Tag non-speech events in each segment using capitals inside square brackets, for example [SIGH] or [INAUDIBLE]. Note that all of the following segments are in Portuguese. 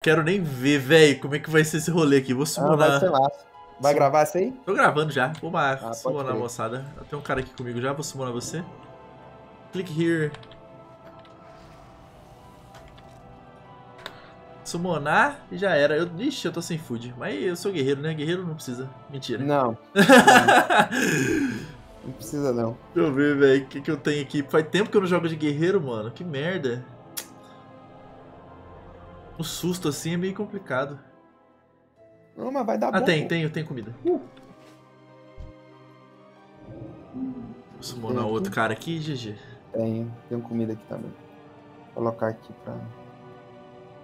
Quero nem ver, velho, como é que vai ser esse rolê aqui. Vou Ah, summonar. vai massa. Vai gravar essa aí? Tô gravando já. Vou lá, Ah, summonar a moçada. Tem um cara aqui comigo já, vou summonar você. Click here. Summonar e já era. Eu, ixi, eu tô sem food. Mas eu sou guerreiro, né? Guerreiro não precisa. Mentira. Não, [LAUGHS] não precisa não. Deixa eu ver, velho, o que, que eu tenho aqui. Faz tempo que eu não jogo de guerreiro, mano. Que merda. O susto assim é meio complicado. Não, mas vai dar Ah, bom. tem, pô. tem, tem comida. Vou summonar Tem outro cara aqui, GG. Tem, tem comida aqui também. Vou colocar aqui pra...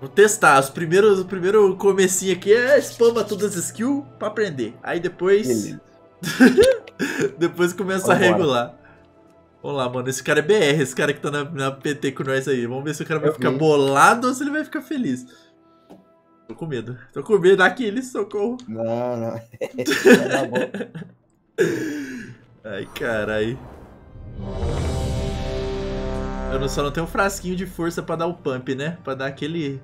Vou testar. Os primeiros, o primeiro comecinho aqui é spama todas as skills pra aprender. Aí depois. [LAUGHS] Depois começa a Vambora. regular. Vamos lá, mano. Esse cara é BR, esse cara que tá na, na PT com nós aí. Vamos ver se o cara vai ficar bolado ou se ele vai ficar feliz. Tô com medo. Tô com medo daquele socorro. Não, não. [LAUGHS] [LAUGHS] Ai, carai. Eu não- só não tenho um frasquinho de força pra dar o pump, né? Pra dar aquele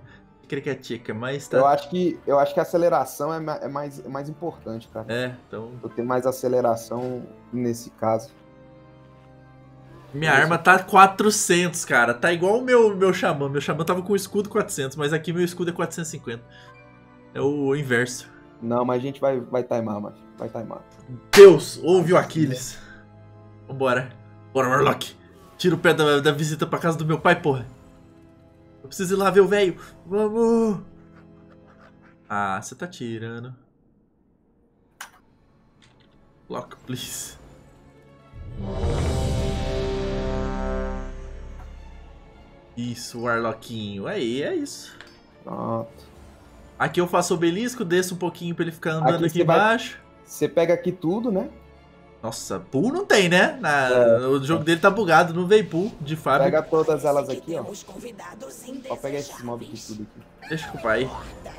crecatica, mas tá. Eu acho que, eu acho que a aceleração é, é mais, é mais importante, cara. É, então. Eu ter mais aceleração nesse caso. Minha Isso. arma tá 400, cara. Tá igual o meu, meu xamã. Meu xamã tava com escudo 400, mas aqui meu escudo é 450. É o inverso. Não, mas a gente vai, vai timar, macho. Vai timar. Deus, ouve o Aquiles. Vambora. Bora, Warlock. Tira o pé da, da visita pra casa do meu pai, porra. Eu preciso ir lá ver o velho. Vamos. Ah, você tá tirando. Lock, please. Isso, Warlockinho. Aí, é isso. Pronto. Aqui eu faço obelisco, desço um pouquinho pra ele ficar andando Aqui aqui, você vai- embaixo. Você pega aqui tudo, né? Nossa, pool não tem, né? Na- É. o jogo dele tá bugado, não veio pool de fábrica. Pega todas elas aqui, ó. Só pega esses mobs aqui tudo aqui. Deixa com o pai.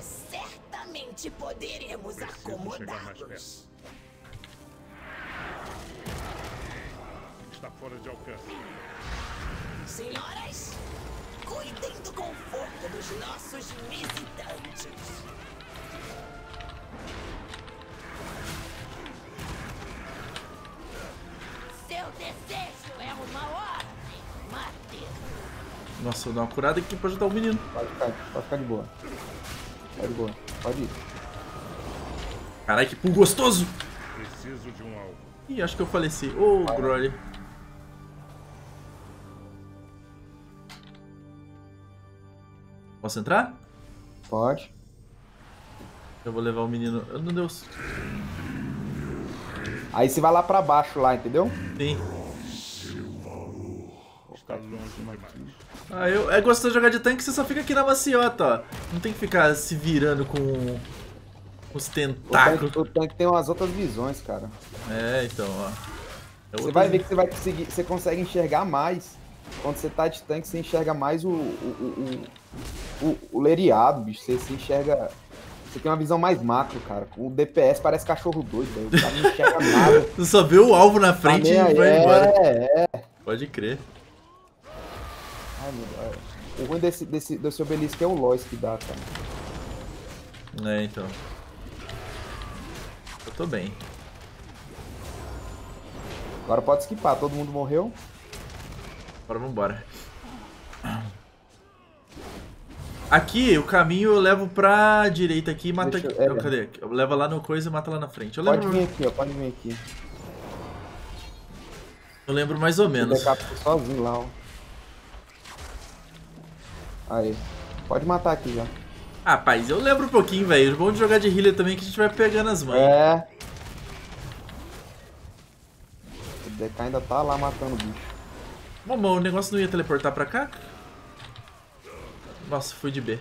Certamente poderemos acomodá-los. Está fora de alcance. Senhoras, nossos visitantes. Seu desejo é uma ordem, Mate. Nossa, vou dar uma curada aqui pra ajudar o menino. Pode ficar, pode ficar de boa. Fica de boa. Pode ir. Caralho, que pool gostoso! Preciso de um alvo. Ih, acho que eu faleci. Ô, oh, Broly. Posso entrar? Pode. Eu vou levar o menino. Eu não deu. Aí você vai lá pra baixo lá, entendeu? Sim. Demais. Ah, eu, é gostoso de jogar de tanque, você só fica aqui na maciota, ó. Não tem que ficar se virando com os O tentáculos. tanque, o tanque tem umas outras visões, cara. É, então, ó. É Você vai ver que você vai conseguir. Você consegue enxergar mais. Quando você tá de tanque, você enxerga mais o. o, o, o, o leriado, bicho. Você, você enxerga. Você tem uma visão mais macro, cara. O DPS parece cachorro doido, velho. O cara não enxerga [LAUGHS] nada. Você só vê o alvo na frente Tá nem e vai embora. É, é. Pode crer. Ai, meu Deus. O ruim desse, desse, desse obelisco é o Lois que dá, cara. É, então. Eu tô bem. Agora pode esquipar, todo mundo morreu. Agora vambora. Aqui, o caminho eu levo pra direita aqui e mata Deixa eu- aqui. é. Não, cadê? Eu levo lá no coisa e mata lá na frente. Eu Pode lembro, vir aqui, ó. Pode vir aqui. eu lembro mais ou menos. ficou sozinho lá, ó. Aí. Pode matar aqui já. Ah, Rapaz, eu lembro um pouquinho, velho. Bom de jogar de healer também que a gente vai pegando as mães. É. O DK ainda tá lá matando o bicho. Mamão, o negócio não ia teleportar pra cá? Nossa, fui de B.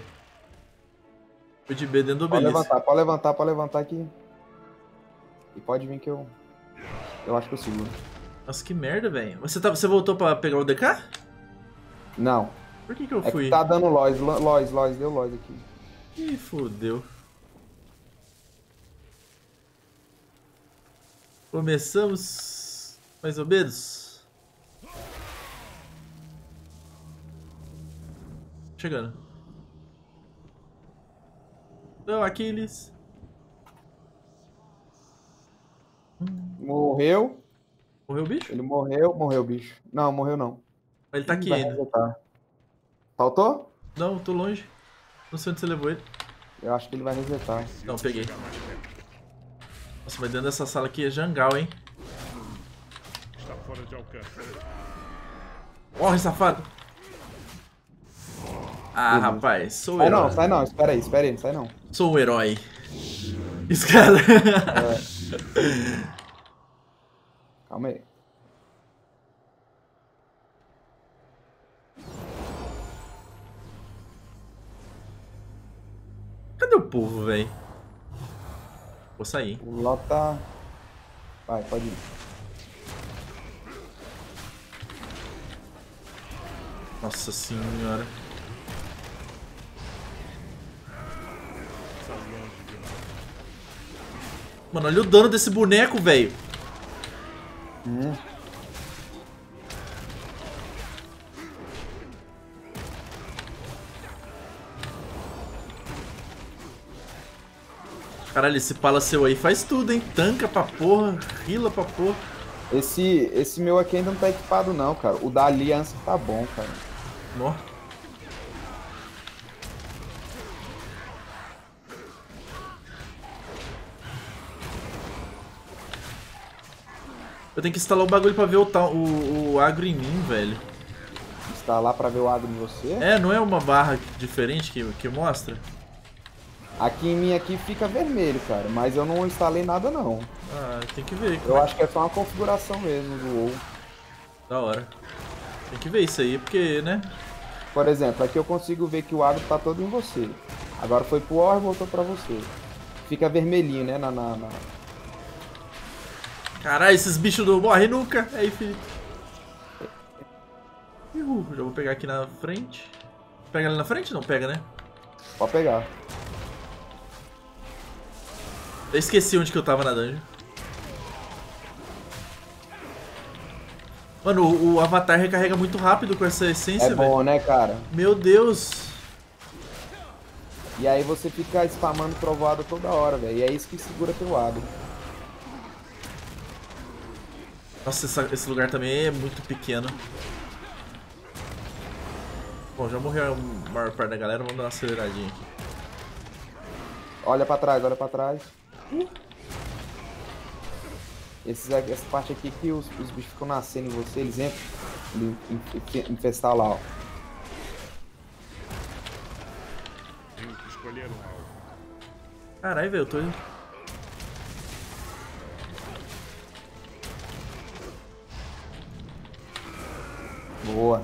Fui de B dentro do Pode levantar, pode levantar, pode levantar aqui. E pode vir que eu. Eu acho que eu seguro. Nossa, que merda, velho. Você, tá, você voltou pra pegar o DK? Não. Por que que eu É fui? que tá dando Lois. Lo- Lois, Lois, deu Lois aqui. Ih, fodeu. Começamos mais ou menos. Chegando. Não, Aquiles. Morreu. Morreu o bicho? Ele morreu. Morreu o bicho. Não, morreu não. Ele tá aqui Vai ainda. resetar. Faltou? Não, tô longe. Não sei onde você levou ele. Eu acho que ele vai resetar. Não, peguei. Nossa, mas dentro dessa sala aqui é jangal, hein? Está fora de alcance. Morre, safado! Ah, rapaz, sou o Sai herói. não, sai não. Espera aí, espera aí. Não sai não. Sou o herói. Esse cara. Calma aí. Cadê o povo, velho? Vou sair. O Ló tá... Vai, pode ir. Nossa senhora. Está longe demais. Mano, olha o dano desse boneco, velho. Caralho, esse pala seu aí faz tudo, hein? Tanca pra porra, rila pra porra. Esse, esse meu aqui ainda não tá equipado não, cara. O da aliança tá bom, cara. Nó. Eu tenho que instalar o bagulho pra ver o, tal, o, o agro em mim, velho. Lá pra ver o agro em você. É, não é uma barra diferente que, que mostra? Aqui em mim aqui fica vermelho, cara. Mas eu não instalei nada não. Ah, tem que ver. Eu acho que é só uma configuração mesmo do WoW. Da hora. Tem que ver isso aí, porque, né? Por exemplo, aqui eu consigo ver que o agro tá todo em você. Agora foi pro War e voltou pra você. Fica vermelhinho, né? Na, na, na- Caralho, esses bichos não morrem nunca. Aí, filho. Uhul, já vou pegar aqui na frente. Pega ali na frente? Não pega, né? Pode pegar. Eu esqueci onde que eu tava na dungeon. Mano, o, o avatar recarrega muito rápido com essa essência, É velho. bom, né, cara? Meu Deus. E aí você fica spamando trovoada toda hora, velho. E é isso que segura teu agro. Nossa, essa- esse lugar também é muito pequeno. Bom, já morreu a maior parte da galera, vamos dar uma aceleradinha aqui. Olha pra trás, olha pra trás. Esses, essa parte aqui que os, os bichos ficam nascendo em você, eles entram infestar lá, ó. Caralho, velho, eu tô. Boa.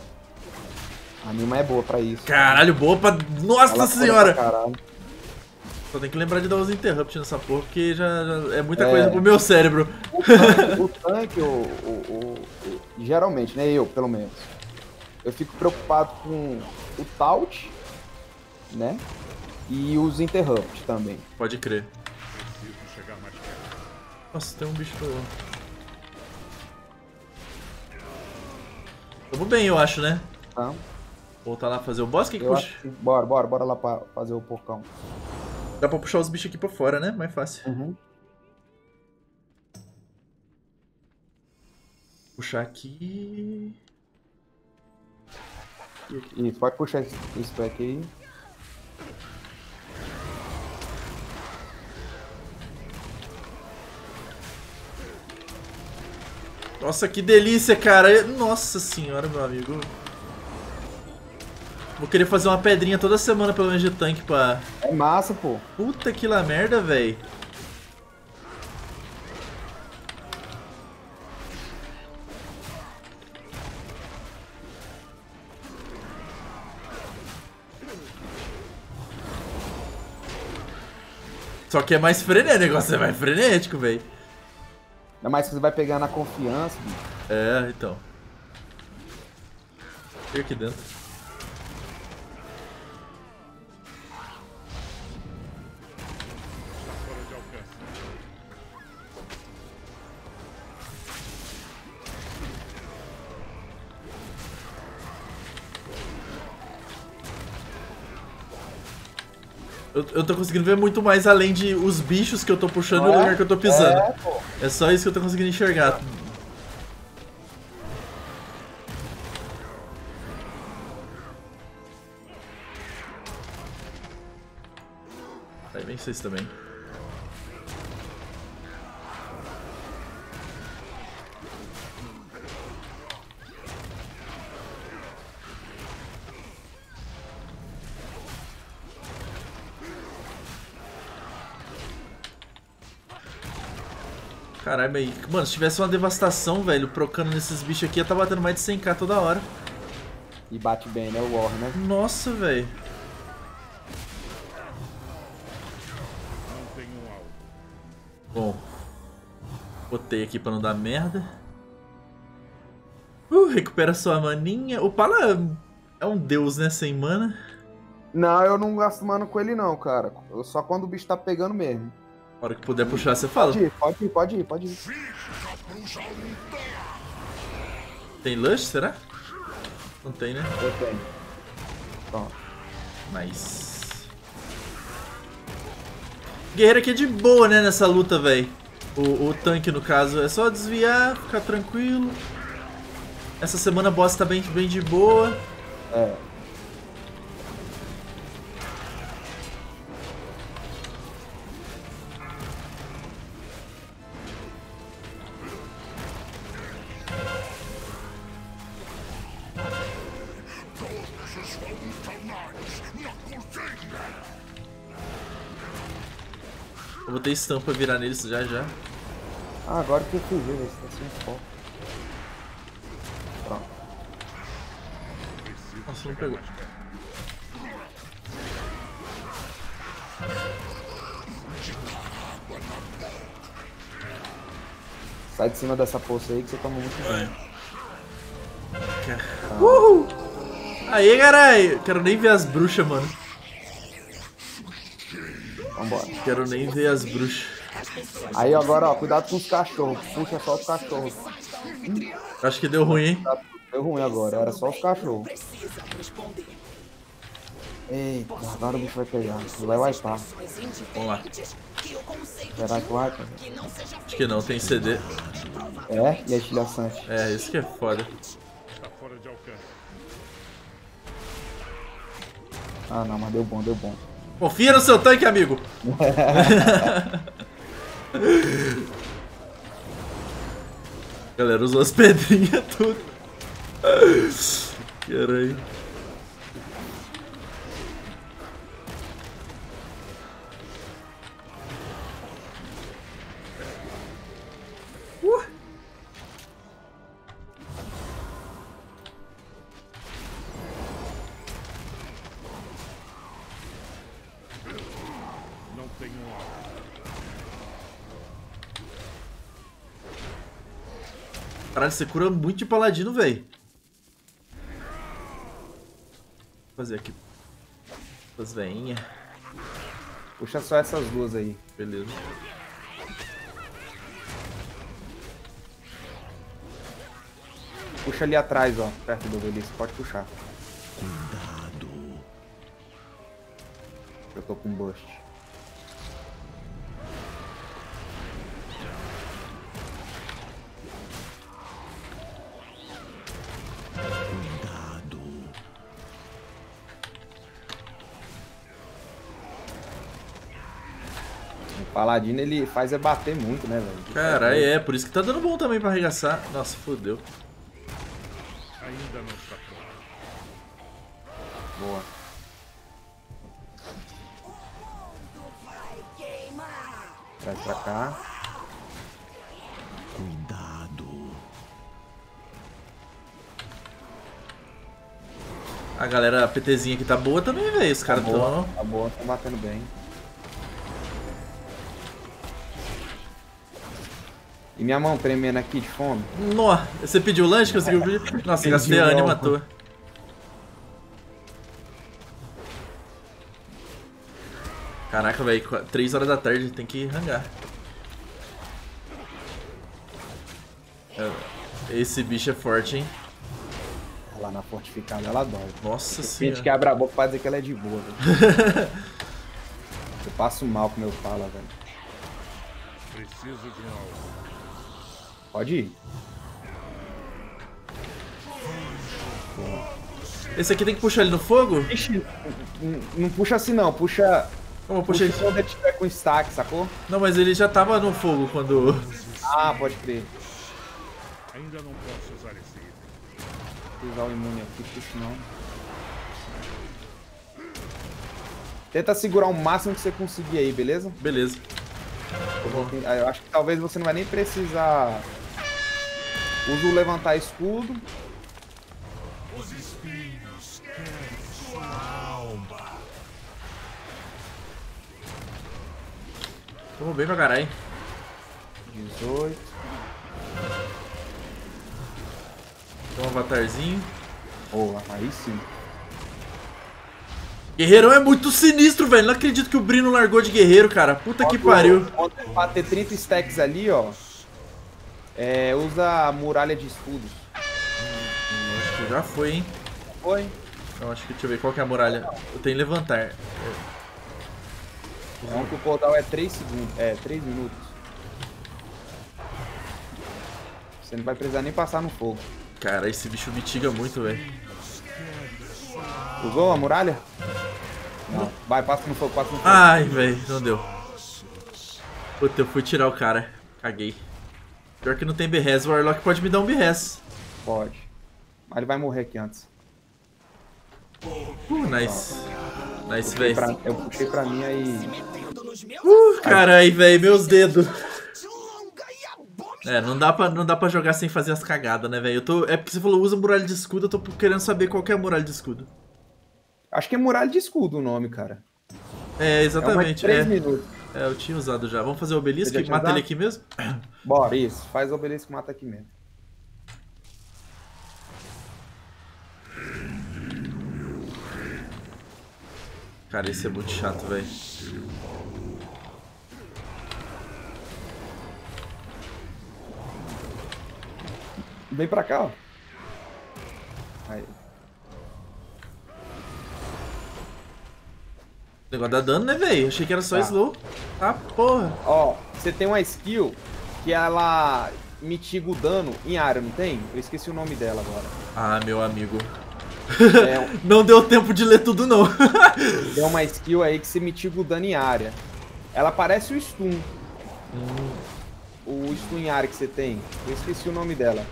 A Nima é boa pra isso. Caralho, boa pra. Nossa Ela senhora! pra caralho. Só tem que lembrar de dar os interrupt nessa porra, porque já, já é muita É. coisa pro meu cérebro. O tanque, o tanque, o, o- o- geralmente, né? Eu, pelo menos. Eu fico preocupado com o Taut, né? E os interrupt também. Pode crer. Nossa, tem um bicho. Tamo bem, eu acho, né? Tá? Voltar lá fazer o boss, que, que puxa? que. Bora, bora, bora lá pra fazer o porcão. Dá pra puxar os bichos aqui pra fora, né? Mais fácil. Uhum. Puxar aqui. Isso, pode puxar esse, pack Nossa, que delícia, cara. Nossa senhora, meu amigo. Vou querer fazer uma pedrinha toda semana pelo menos de tanque pra. É massa, pô. Puta que lá merda, véi. Só que é mais frenético, o negócio é mais frenético, véi. Ainda mais que você vai pegar na confiança, bicho. É, então. E aqui dentro. Eu, eu tô conseguindo ver muito mais além de os bichos que eu tô puxando e o é? lugar que eu tô pisando. É. É só isso que eu tô conseguindo enxergar. Aí vem vocês também. Caralho, mas... Mano, se tivesse uma devastação, velho, procando nesses bichos aqui, ia tá batendo mais de 100k toda hora. E bate bem, né? O War, né? Nossa, velho. Não tem alvo. Bom. Botei aqui pra não dar merda. Uh, recupera sua maninha. O Pala é um deus, né? Sem mana. Não, eu não gasto mano com ele não, cara. Eu só quando o bicho tá pegando mesmo. A hora que puder puxar, você fala. Pode ir, pode ir, pode ir, pode ir. Tem Lush, será? Não tem, né? Eu tenho. Pronto. Mas. Guerreiro aqui é de boa, né? Nessa luta, velho. O, o tanque, no caso, é só desviar, ficar tranquilo. Essa semana a boss tá bem, bem de boa. É. Pra virar neles já já. Ah, agora que velho. Você tá sem foco. Pronto. Nossa, não pegou. Sai de cima dessa poça aí que você toma muito dano. Uhul! Aê, caralho! Quero nem ver as bruxas, mano. Vambora. Quero nem ver as bruxas. Aí agora, ó, cuidado com os cachorros. Puxa só os cachorros. Acho que deu ruim, hein? Tá- Deu ruim agora, era só os cachorros. Eita, agora o bicho vai pegar. Ele vai wipar. Vamos lá. Será que wipa? Acho que não, tem CD. É, e a estilhaçante. É, isso que é foda. Alcance. Ah não, mas deu bom, deu bom. Confia no seu tanque, amigo! [LAUGHS] Galera, usou as pedrinhas tudo. Caralho. Caralho, você cura muito de paladino, velho. Vou fazer aqui. As veinhas. Puxa só essas duas aí. Beleza. Puxa ali atrás, ó, perto do Velhice. Pode puxar. Cuidado. Eu tô com bust. Paladino ele faz é bater muito, né, velho? Caralho, é, por isso que tá dando bom também pra arregaçar. Nossa, fodeu. Ainda não está pronto. Boa. Traz pra cá. Cuidado. A galera a PTzinha aqui tá boa também, velho. Os caras boa, tão. tá boa, tá batendo bem. Minha mão tremendo aqui de fome. Nó, você pediu lanche? Conseguiu pedir? Nossa, Pedi gastei a ânima à toa. Caraca, velho, 3 horas da tarde, tem que rangar. É, Esse bicho é forte, hein? Lá na fortificada ela dói. Nossa Tem gente senhora. que abre a boca pra dizer que ela é de boa. velho. [LAUGHS] Eu passo mal com meu pala, velho. Preciso de alvo. Pode ir. Esse aqui tem que puxar ele no fogo? Ixi, não puxa assim não, puxa. Como eu puxei? Puxa quando ele tiver com stack, sacou? Não, mas ele já tava no fogo quando. Ah, pode crer. Ainda não posso usar esse item. Vou usar o imune aqui, porque senão. Tenta segurar o máximo que você conseguir aí, beleza? Beleza. Eu, eu acho que talvez você não vai nem precisar. Usa o levantar escudo. Tamo bem pra caralho. 18. Tem um avatarzinho. Boa, aí sim. Guerreirão é muito sinistro, velho. Não acredito que o Brino largou de guerreiro, cara. Puta que pariu. Ele bater 30 stacks ali, ó. É, usa a muralha de escudos. Acho que já foi, hein? Foi? Eu acho que, deixa eu ver, qual que é a muralha? Eu tenho levantar. Então que o cooldown é 3 segundos. É, 3 minutos. Você não vai precisar nem passar no fogo. Cara, esse bicho mitiga muito, velho. Usou a muralha? Não. Vai, passa no fogo, passa no fogo. Ai, velho, não deu. Puta, eu fui tirar o cara. Caguei. Pior que não tem BRS, o Warlock pode me dar um BRS. Pode. Mas ele vai morrer aqui antes. Uh, nice. Nice, velho. eu puxei pra mim aí. Uh, carai, velho, meus dedos. É, não dá, pra, não dá pra jogar sem fazer as cagadas, né, velho? Eu tô- É porque você falou usa muralha de escudo, eu tô querendo saber qual é a muralha de escudo. Acho que é muralha de escudo o nome, cara. É, É uma de exatamente. 3 É, minutos. é, eu tinha usado já. Vamos fazer o obelisco e mata ele usado? aqui mesmo? [COUGHS] Bora, isso. Faz o obelisco e mata aqui mesmo. Cara, esse é muito chato, velho. Vem pra cá, ó. Aí. O negócio dá dano, né, velho? Achei que era só Tá. slow. Ah, porra. Ó, você tem uma skill que ela mitiga o dano em área, não tem? Eu esqueci o nome dela agora. Ah, meu amigo. É, [LAUGHS] Não deu tempo de ler tudo, não. [LAUGHS] tem uma skill aí que você mitiga o dano em área. Ela parece o stun. O stun em área que você tem. Eu esqueci o nome dela.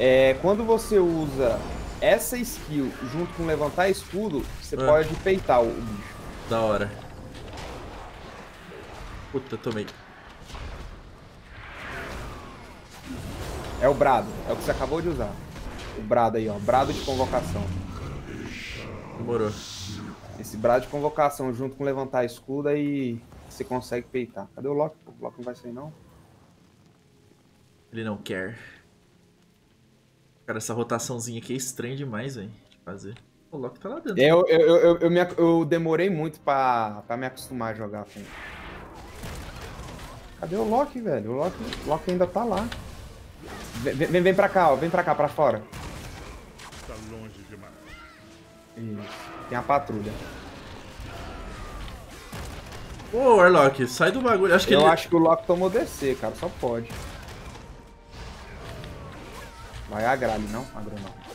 É, quando você usa essa skill junto com levantar escudo, você Ah. pode peitar o bicho. Da hora. Puta, tomei. É o brado, é o que você acabou de usar. O brado aí, ó. Brado de convocação. Demorou. Esse brado de convocação junto com levantar escudo aí você consegue peitar. Cadê o Loki? O Loki não vai sair não. Ele não quer. Cara, essa rotaçãozinha aqui é estranha demais, velho. De fazer. O Loki tá lá dentro. Eu, eu, eu, eu, eu me eu demorei muito pra, pra me acostumar a jogar com ele. Cadê o Loki, velho? O Loki, o Loki ainda tá lá. Vem, vem, vem pra cá, ó. Vem pra cá, pra fora. Está longe demais. Isso. Tem a patrulha. Ô, Warlock, sai do bagulho. Acho que Eu ele. acho que o Loki tomou DC, cara. Só pode. Vai agrar ali, não? Agrar não.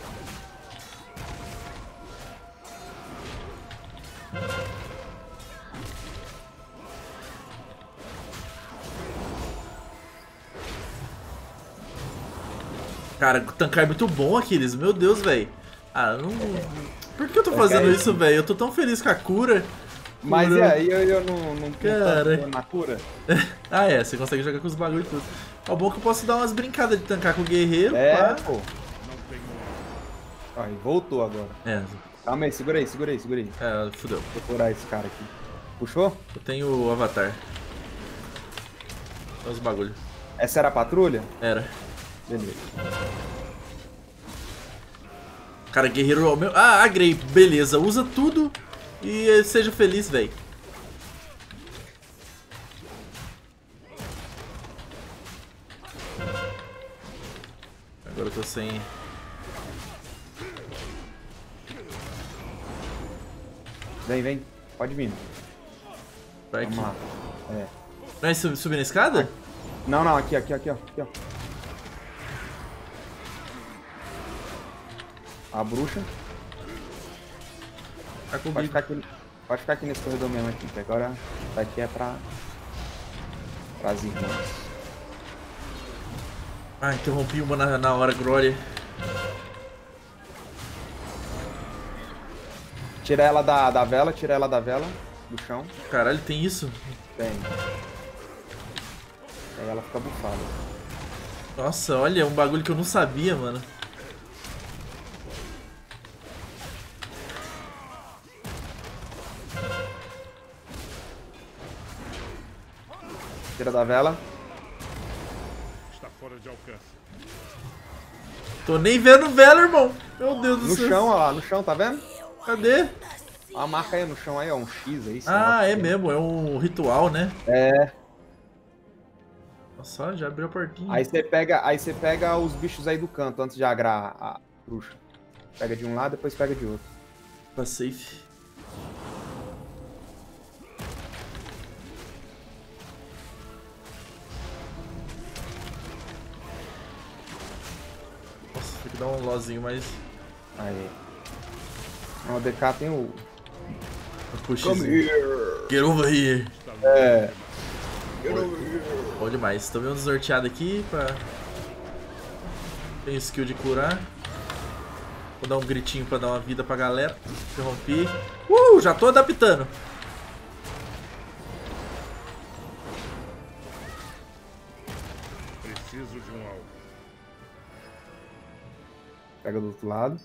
Cara, tancar é muito bom, Aquiles. Meu Deus, velho. Ah, não. Por que eu tô É, fazendo cara, isso, velho? Eu tô tão feliz com a cura. Mas Cura. e aí, eu, eu não, não, Cara. na cura? [LAUGHS] Ah, é. Você consegue jogar com os bagulho e tudo. Ó, bom que eu posso dar umas brincadas de tancar com o guerreiro. É, pá. pô. Aí, voltou agora. É, Calma aí, segura aí, segura aí, segura aí. é, fudeu. Vou procurar esse cara aqui. Puxou? Eu tenho o avatar. Olha os bagulho. Essa era a patrulha? Era. Beleza. Cara, guerreiro ao meu. Ah, agrei. Beleza. Usa tudo e seja feliz, velho. Agora eu tô sem. Vem, vem. Pode vir. Vai aqui. É. Vai subir, subir na escada? Não, não, aqui, aqui, aqui, ó. Aqui, ó. A bruxa. Tá Pode ficar aqui, pode ficar aqui nesse corredor mesmo aqui, que agora daqui é pra. Pras irmãs. Ah, interrompi uma na, na hora, Glória. Tira ela da, da vela, tira ela da vela, do chão. Caralho, tem isso? Tem. Aí ela fica bufada. Nossa, olha, é um bagulho que eu não sabia, mano. Tira da vela. Está fora de alcance. Tô nem vendo vela, irmão. Meu Deus do No céu. chão, ó lá, no chão, tá vendo? Cadê? A marca aí no chão aí, ó, um X aí. Ah, é mesmo, é um ritual, né? É. Nossa, já abriu a portinha. Aí você pega, aí você pega os bichos aí do canto antes de agrar a bruxa. Pega de um lado, depois pega de outro. Tá safe. Dar um lozinho, mas. Aí. O DK tem o. Puxa. Get over here. É. Bom demais. Tô vendo sorteado aqui pra. Tem skill de curar. Vou dar um gritinho pra dar uma vida pra galera. Interrompi. Uh, já tô adaptando. Pega do outro lado.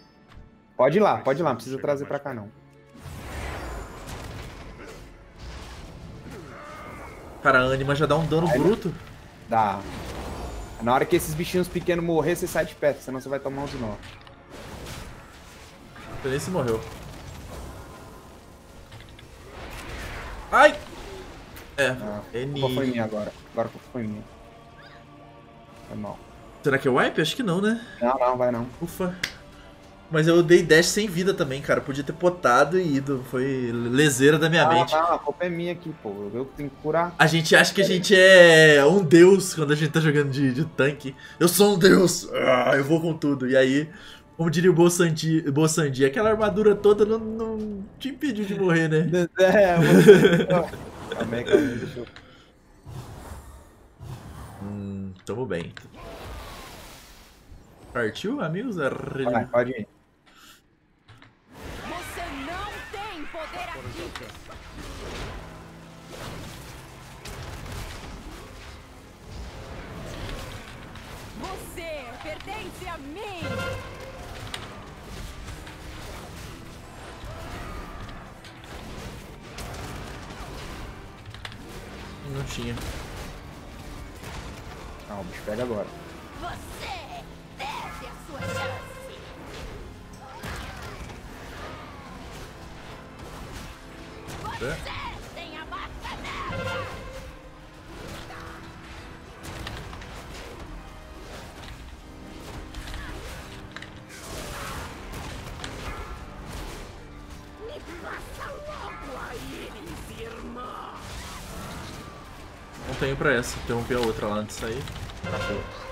Pode ir lá, pode ir lá, não precisa trazer pra cá não. Cara, a Anima já dá um dano Aí, bruto. Dá. Na hora que esses bichinhos pequenos morrer, você sai de perto, senão você vai tomar um de sei nem se morreu. Ai! É, Ah, é culpa foi minha agora. Agora foi minha. Foi mal. Será que é wipe? Acho que não, né? Não, não, vai não. Ufa. Mas eu dei dash sem vida também, cara. Podia ter potado e ido. Foi leseira da minha Ah, mente. não, a culpa é minha aqui, pô. Eu tenho que curar. A gente acha que a gente é um deus quando a gente tá jogando de, de tanque. Eu sou um deus! Ah, eu vou com tudo. E aí, como diria o Bolsandi, Bolsandi aquela armadura toda não, não te impediu de morrer, né? [LAUGHS] É, você... calma aí, calma aí, deixa eu... Hum, tamo bem. Partiu, amigos? Vai, pode ir. Você não tem poder aqui. Você pertence a mim. Não tinha. Não, o bicho pega agora. Você irmã. Não tenho pra essa. Interrompi a outra lá antes de sair. Resistir,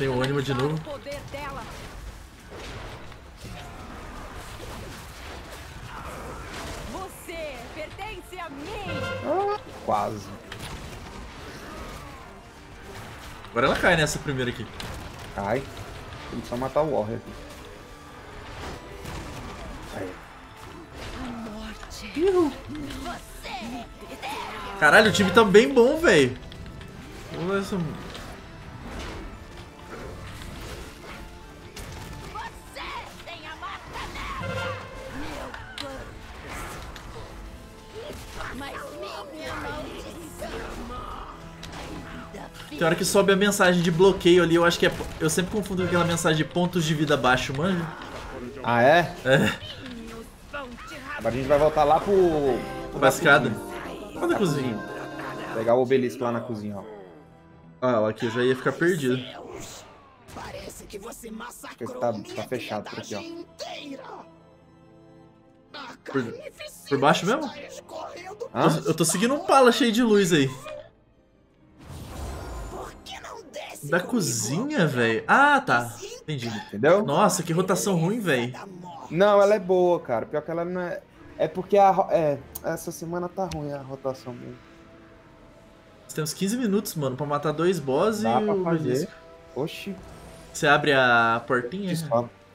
Tenho o ânimo de novo. Você pertence a mim. Quase. Agora ela cai nessa primeira aqui. Cai. Tem que só matar o Warrior aqui. Aí. Caralho, o time tá bem bom, velho. Vamos ver essa... Tem hora que sobe a mensagem de bloqueio ali, eu acho que é. Eu sempre confundo com aquela mensagem de pontos de vida baixo, manja. Ah, é? É, Agora a gente vai voltar lá pro... pro pra escada. cozinha. Olha a cozinha. Pegar o obelisco lá na cozinha, ó. Ah, aqui eu já ia ficar perdido. Parece que você massacrou Tá- tá fechado por aqui, ó. Por- por baixo mesmo? Hã? Eu, eu tô seguindo um pala cheio de luz aí. Da comigo? cozinha, velho? Ah, tá. Entendi. Entendeu? Nossa, que rotação ruim, velho. Não, ela é boa, cara. Pior que ela não é. É porque a. É, essa semana tá ruim a rotação mesmo. Nós temos 15 minutos, mano, pra matar dois boss Dá e pra o fazer. Oxi. Você abre a portinha?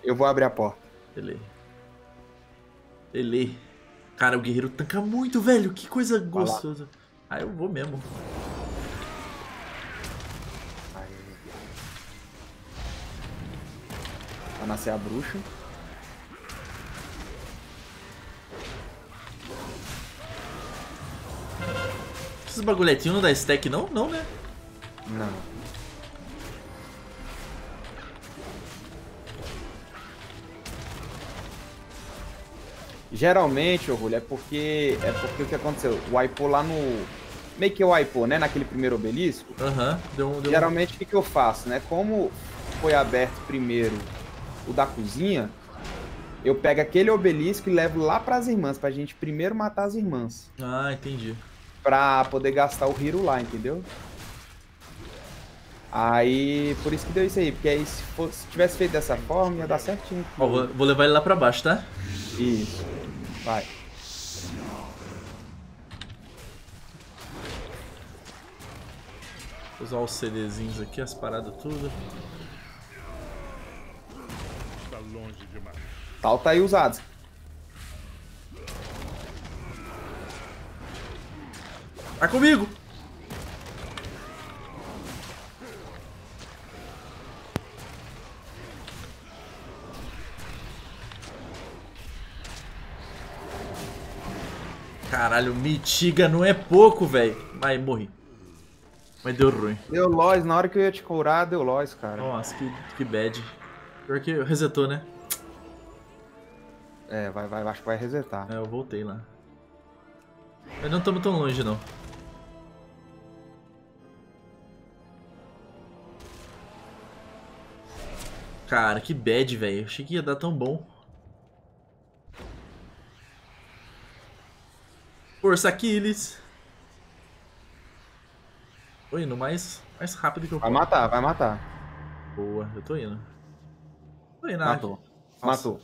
Eu vou abrir a porta. Ele. Ele. Cara, o guerreiro tanca muito, velho. Que coisa gostosa. Ah, eu vou mesmo. Nascer a bruxa. Esses bagulhetinhos não dá stack, não? Não, né? Não. Geralmente, Orgulho, é porque. É porque o que aconteceu? O Wipou lá no. Meio que o Wipou, né? Naquele primeiro obelisco. Aham. Deu, um- deu um- Geralmente o que, que eu faço, né? Como foi aberto primeiro o da cozinha, eu pego aquele obelisco e levo lá pras irmãs, pra gente primeiro matar as irmãs. Ah, entendi. Pra poder gastar o Hiro lá, entendeu? Aí, por isso que deu isso aí, porque aí se, fosse- se tivesse feito dessa forma, ia dar certinho. Ó, vou, vou levar ele lá pra baixo, tá? Isso. Vai. Vou usar os CDzinhos aqui, as paradas tudo. Está longe demais. Tal tá aí usado. Vai comigo! Caralho, mitiga não é pouco, velho. Ai, morri. Mas deu ruim. Deu Lois, na hora que eu ia te curar, deu Lois, cara. Nossa, que, que bad. Pior que resetou, né? É, vai, vai, acho que vai resetar. É, eu voltei lá. Mas não estamos tão longe, não. Cara, que bad, velho. Achei que ia dar tão bom. Força Aquiles. Tô indo mais, mais rápido que eu Vai posso. matar, vai matar. Boa, eu tô indo. Tô indo, Matou. Matou.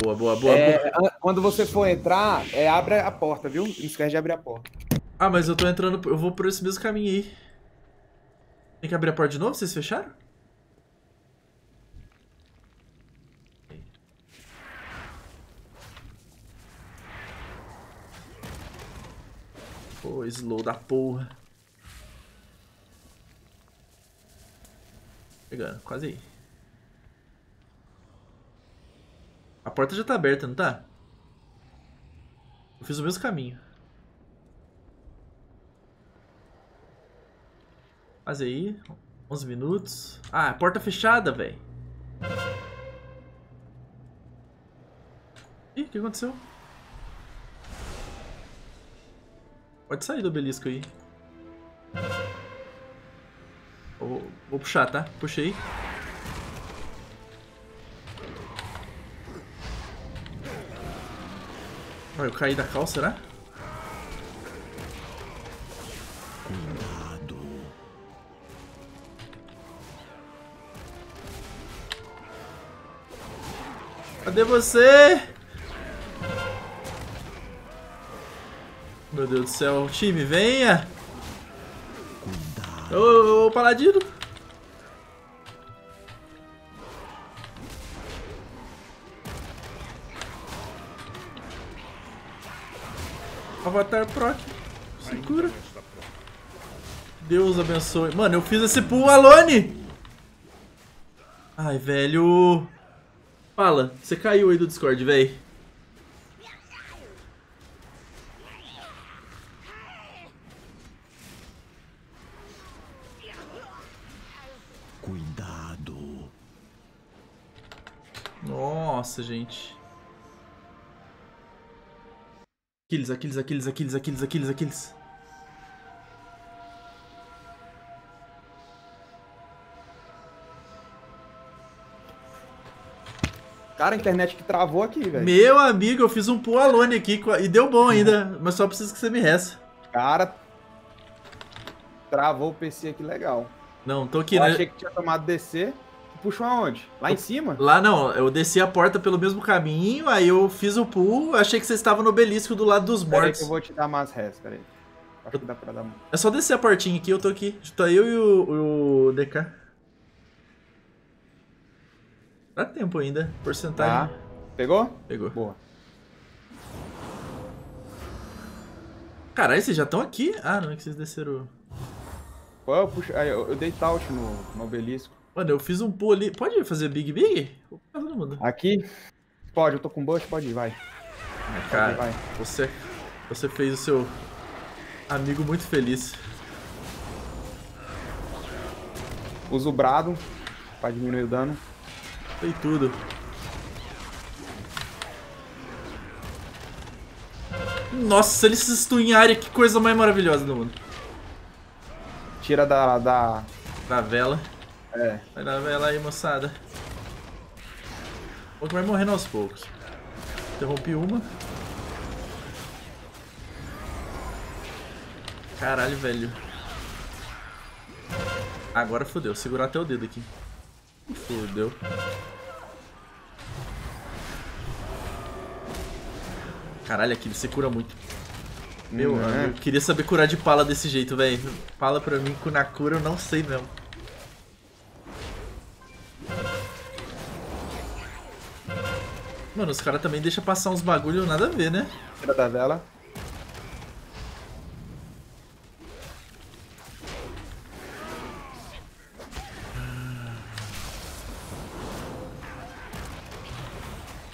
Boa, boa, boa, boa. É, an- quando você for entrar, é, abre a porta, viu? Não esquece de abrir a porta. Ah, mas eu tô entrando. Eu vou por esse mesmo caminho aí. Tem que abrir a porta de novo? Vocês fecharam? Pô, slow da porra. Pegando, quase aí. A porta já tá aberta, não tá? Eu fiz o mesmo caminho. Quase aí. 11 minutos. Ah, porta fechada, velho. Ih, o que aconteceu? Pode sair do obelisco aí. Vou, vou puxar, tá? Puxei. Eu caí da calça, será? Cuidado. Cadê você? Meu Deus do céu, time, venha! Cuidado. Ô, ô, paladino! Avatar Proc. Segura. Está pronto. Deus abençoe. Mano, eu fiz esse pull alone! Ai, velho. Fala, você caiu aí do Discord, véi. Cuidado. Nossa, gente. Aquiles, aqueles, aqueles, aqueles, aqueles, aqueles, aqueles. Cara, a internet que travou aqui, velho. Meu amigo, eu fiz um pull alone aqui e deu bom ainda, mas só preciso que você me resta. Cara, travou o PC aqui legal. Não, tô aqui, eu né? achei que tinha tomado DC. Puxou aonde? Lá em cima? Lá não, eu desci a porta pelo mesmo caminho, aí eu fiz o pull, achei que você estava no obelisco do lado dos mortos. que eu vou te dar mais res, pera aí. Acho que dá pra dar. É só descer a portinha aqui, eu tô aqui. Tá eu e o, o DK. Dá tempo ainda, Tá. porcentagem. Pegou? Pegou. Boa. Caralho, vocês já estão aqui? Ah, não, é que vocês desceram. Pô, eu, puxo... aí, eu, eu dei taut no, no obelisco. Mano, eu fiz um pull ali. Pode fazer Big Big? Vou pegar todo mundo. Aqui? Pode, eu tô com bush, pode ir, vai. Ah, cara, vai. você, você fez o seu amigo muito feliz. Usa o brado pra diminuir o dano. Foi tudo. Nossa, eles se estão em área, que coisa mais maravilhosa do mundo. Tira da. da... Na vela. É. Vai na vela aí, moçada. O que vai morrendo aos poucos. Interrompi uma. Caralho, velho. Agora fodeu. Segurar até o dedo aqui. Fodeu. Caralho, aquilo você cura muito. Meu, Hum, é. eu queria saber curar de pala desse jeito, velho. Pala pra mim, na cura eu não sei mesmo. Mano, os caras também deixam passar uns bagulho nada a ver, né? Tira da vela.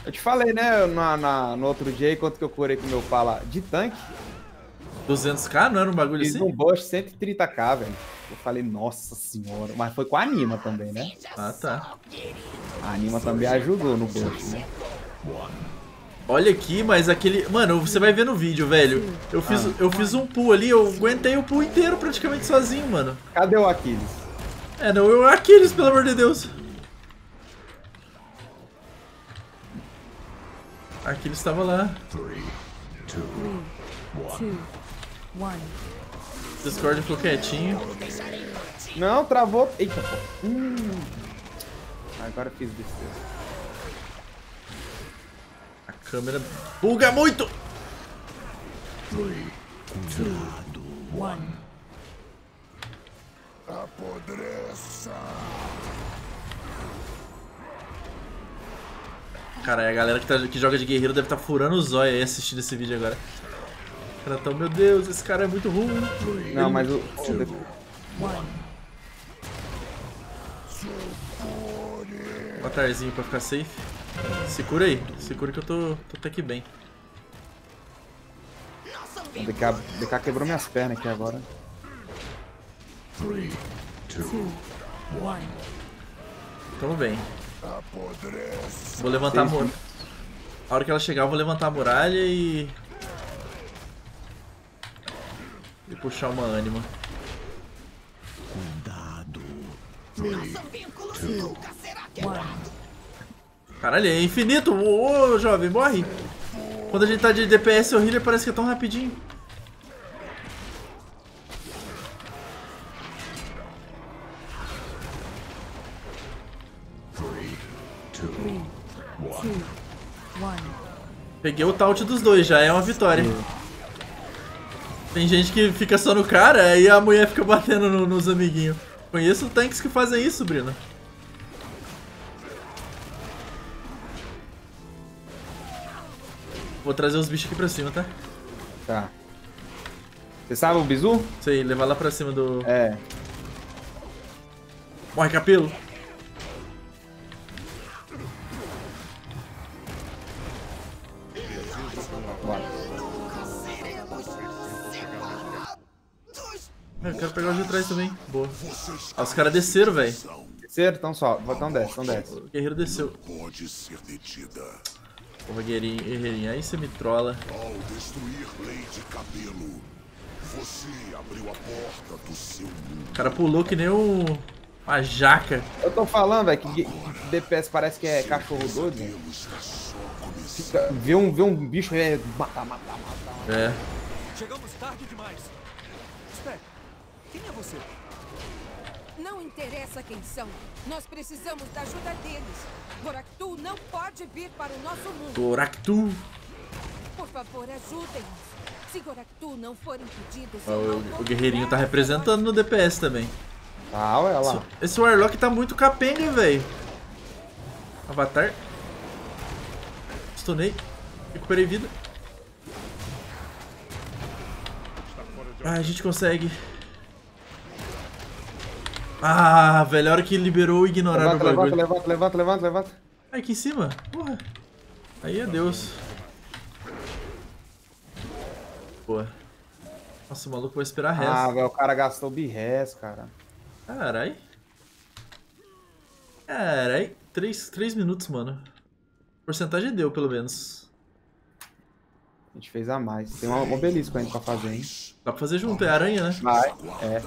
Eu te falei, né, na, na- no outro dia, quanto que eu curei com o meu pala de tanque. 200k, não era um bagulho Fiz assim? um bush 130k, velho. Eu falei, nossa senhora. Mas foi com a Anima também, né? Ah, tá. A Anima também ajudou no bush, né? Olha aqui, mas aquele... Mano, você vai ver no vídeo, velho. Eu fiz, eu fiz um pull ali, eu aguentei o pull inteiro praticamente sozinho, mano. Cadê o Aquiles? É, não, eu Aquiles, pelo amor de Deus. Aquiles estava lá. Two, one. Discord ficou quietinho. Não, travou. Eita, pô. Hum. Agora fiz besteira. A câmera buga muito! One. Cara, a galera que, tá- que joga de guerreiro deve estar furando os olhos aí assistindo esse vídeo agora. Os caras tão, meu Deus, esse cara é muito ruim. Não, mas o. o- One. Um atarzinho pra ficar safe. Se cura aí, se cura que eu tô, tô até que bem. O DK, DK quebrou minhas pernas aqui agora. Two. One. Tamo bem. Vou levantar a muralha. A hora que ela chegar, eu vou levantar a muralha e. E puxar uma ânima. Cuidado. Nosso vínculo nunca será quebrado. Caralho, é infinito! Ô, ô, jovem, morre! Quando a gente tá de DPS ou healer, parece que é tão rapidinho. Three. Two. One. Peguei o taunt dos dois, já é uma vitória. Tem gente que fica só no cara e a mulher fica batendo no- nos amiguinhos. Conheço tanques que fazem isso, Brino. Vou trazer os bichos aqui pra cima, tá? Tá. Você sabe o bizu? Sei, levar lá pra cima do. É. Morre, capelo! Eu quero pegar os de trás também. Boa. Ah, os caras desceram, velho. Terceiro? Então só. Então desce, então desce. O guerreiro desceu. Pode ser detida Porra, guerreirinho. Aí você me trola. ao destruir Lady Cabelo. Você abriu a porta do seu mundo. O cara pulou que nem um... uma jaca. Eu tô falando, velho, que gue- DPS parece que é cachorro doido, né? Começando. Fica- Vê um, vê um bicho é matar, matar, matar. É. Chegamos tarde demais. Espere. Quem é você? Interessa quem são. Nós precisamos da ajuda deles. Goraktu não pode vir para o nosso mundo. Goractu. Por favor, ajudem-nos. Se Goraktu não for impedido, Ó, O, o guerreirinho tá representando no DPS também. Ah, olha lá. Esse Warlock tá muito capenga, velho. Avatar. Stunei. Recuperei vida. Ah, a gente consegue. Ah, velho, a hora que liberou, ignoraram Levanta, o levanta, bagulho. levanta, levanta, levanta, levanta. Ah, aqui em cima? Porra. Aí é Deus. Boa. Nossa, o maluco vai esperar a Ah, velho, o cara gastou birres, cara. Carai. Carai. Três, três minutos, mano. Porcentagem deu, pelo menos. A gente fez a mais. Tem um obelisco ainda pra fazer, hein? Dá pra fazer junto, é aranha, né? Vai, é,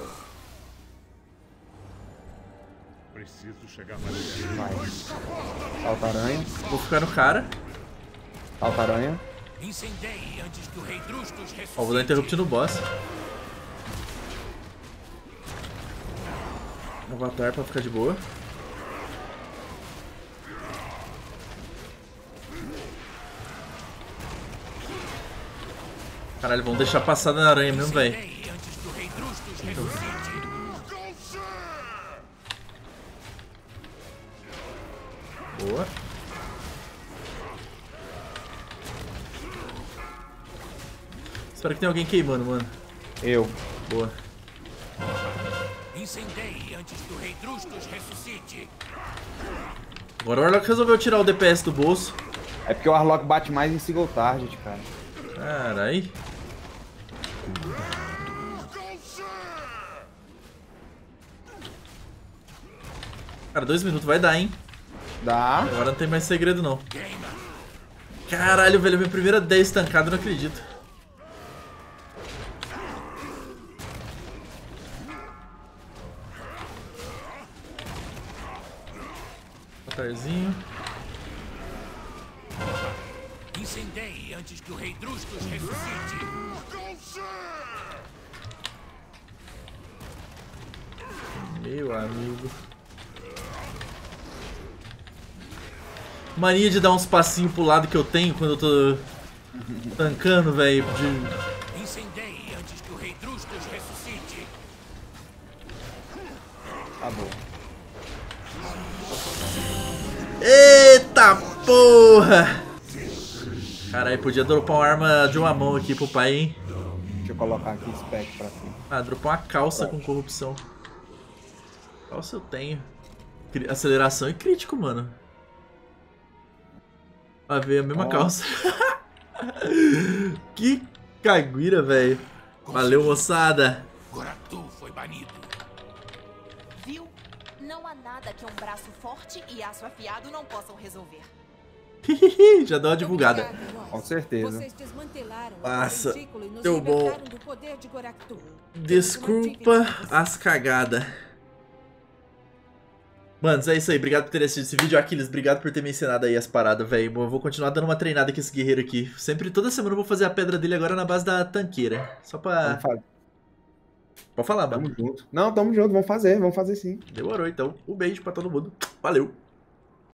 Preciso chegar mais perto. vai. Salta aranha, Vou ficar no cara. salta aranha. Incendeie antes que o rei Drustos ressuscite. Ó, vou dar interrupt no boss. Avatar pra ficar de boa. Caralho, vamos deixar passar na aranha mesmo, velho. Boa. Espero que tenha alguém queimando, mano. Eu. Boa. Incendeie antes que o rei Drustos ressuscite. Agora o Warlock resolveu tirar o DPS do bolso. É porque o Arlock bate mais em single target, cara. Carai. Cara, dois minutos vai dar, hein? Dá. Agora não tem mais segredo, não. Caralho, velho, minha primeira 10 estancada, não acredito. Avatarzinho. Incendeie antes que o rei Drustos ressuscite. Meu amigo. Mania de dar uns passinhos pro lado que eu tenho quando eu tô tancando, velho. De... Incendeie antes que o rei Drustos ressuscite. Tá bom. Eita porra! Caralho, podia dropar uma arma de uma mão aqui pro pai, hein? Deixa eu colocar aqui spec pra cima. Ah, dropar uma calça com corrupção. Calça eu tenho. Aceleração e crítico, mano. Vai ver a mesma Ó. calça. [LAUGHS] que caguira, velho. Valeu, moçada. Goraktu foi banido. Viu? Não há nada que um braço forte e aço afiado não possam resolver. [LAUGHS] Já dá uma divulgada. Obrigada, Ross. Com certeza. Vocês desmantelaram Nossa, o ciclo e nos deu bom. libertaram do poder de Goraktu. Desculpa as cagadas. Manos, é isso aí. Obrigado por ter assistido esse vídeo. Aquiles, obrigado por ter me ensinado aí as paradas, velho. Eu vou continuar dando uma treinada com esse guerreiro aqui. Sempre, toda semana eu vou fazer a pedra dele agora na base da tanqueira. Só pra... Pode falar, mano. Tamo junto. Não, tamo junto, vamos fazer, vamos fazer sim. Demorou, então. Um beijo pra todo mundo. Valeu.